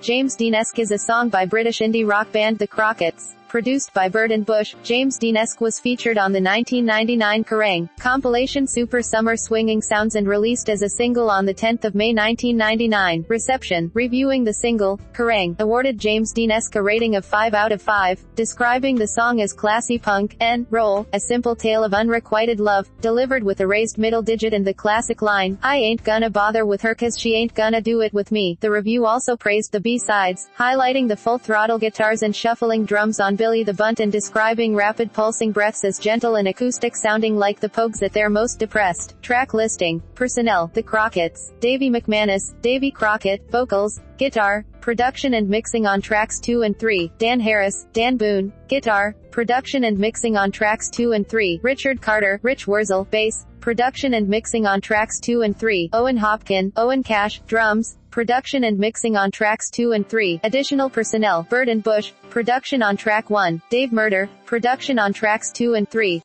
James Dean-esque is a song by British indie rock band The Crocketts. Produced by Bird and Bush, James Dean-esque was featured on the 1999 Kerrang! compilation Super Summer Swinging Sounds and released as a single on the 10th of May 1999. Reception, reviewing the single, Kerrang! awarded James Dean-esque a rating of 5 out of 5, describing the song as classy punk, and, roll, a simple tale of unrequited love, delivered with a raised middle digit and the classic line, I ain't gonna bother with her cause she ain't gonna do it with me. The review also praised the B-sides, highlighting the full throttle guitars and shuffling drums on Billy the Bunt and describing rapid pulsing breaths as gentle and acoustic sounding like the Pogues at their most depressed. Track listing. Personnel. The Crocketts. Davy McManus, Davy Crockett, vocals, guitar, production and mixing on tracks 2 and 3, Dan Harris, Dan Boone, guitar, production and mixing on tracks 2 and 3, Richard Carter, Rich Wurzel, bass, production and mixing on tracks 2 and 3, Owen Hopkin, Owen Cash, drums, production and mixing on tracks 2 and 3, additional personnel, Bird and Bush, production on track 1, Dave Murder, production on tracks 2 and 3,